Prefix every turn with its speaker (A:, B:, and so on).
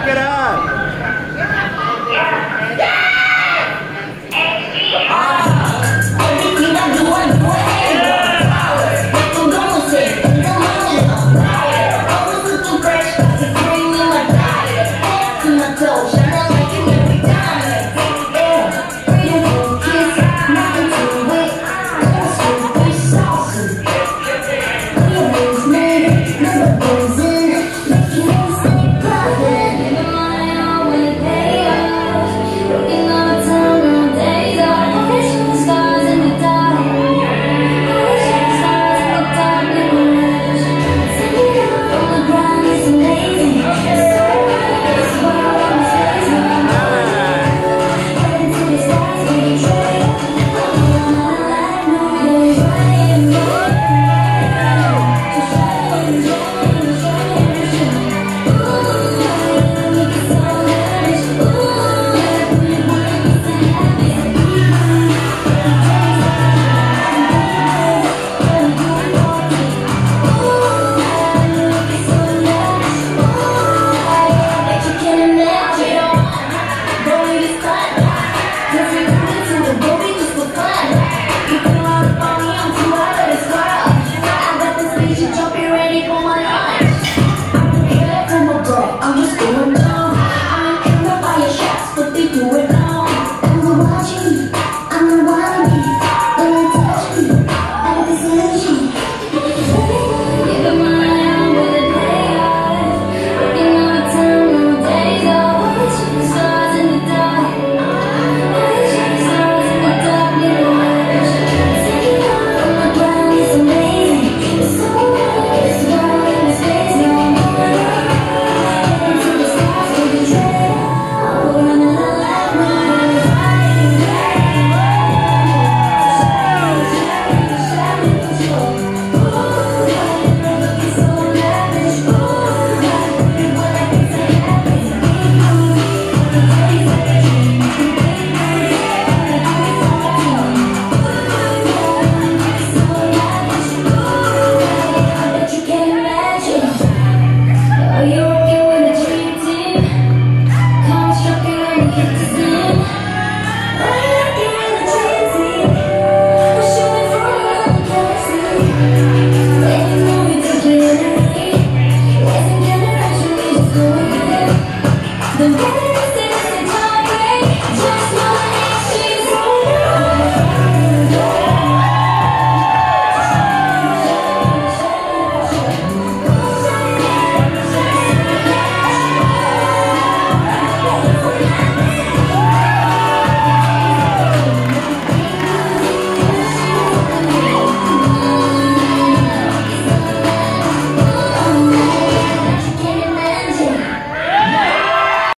A: Knock it out.